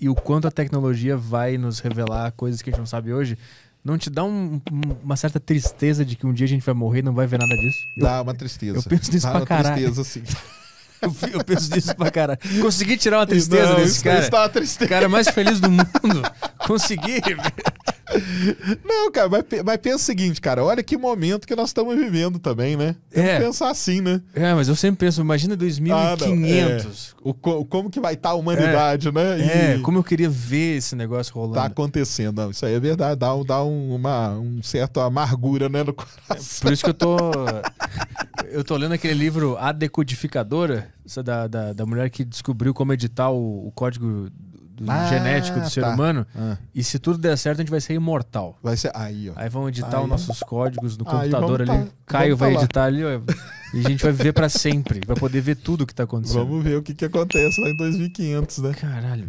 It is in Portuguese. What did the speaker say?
e o quanto a tecnologia vai nos revelar coisas que a gente não sabe hoje, não te dá um- um- uma certa tristeza de que um dia a gente vai morrer e não vai ver nada disso? Eu, Dá uma tristeza. eu penso nisso Dá pra uma caralho. tristeza, sim. eu, eu penso nisso pra caralho. Consegui tirar uma tristeza Não, desse cara. Dá uma tristeza. cara mais feliz do mundo. Consegui. Não, cara, mas, mas pensa o seguinte, cara. Olha que momento que nós estamos vivendo também, né? Temos É. que pensar assim, né? É, mas eu sempre penso, imagina Ah, não, 2500. O, co- como que vai estar a humanidade, né? E É, como eu queria ver esse negócio rolando. tá acontecendo. Não, isso aí é verdade. Dá, um- dá um, uma um certo amargura, né, no coração. Por isso que eu tô. Eu tô lendo aquele livro A Decodificadora, da, da, da mulher que descobriu como editar o, o código do- Ah, genético do ser tá. humano. Ah, E se tudo der certo, a gente vai ser imortal. vai ser. Aí, ó. Aí vão editar Aí- os nossos códigos no computador ali. tá- Caio vai lá. editar ali, ó. E a gente vai viver pra sempre. Vai poder ver tudo que tá acontecendo. Vamos ver o que, que acontece lá em 2500, né? Caralho.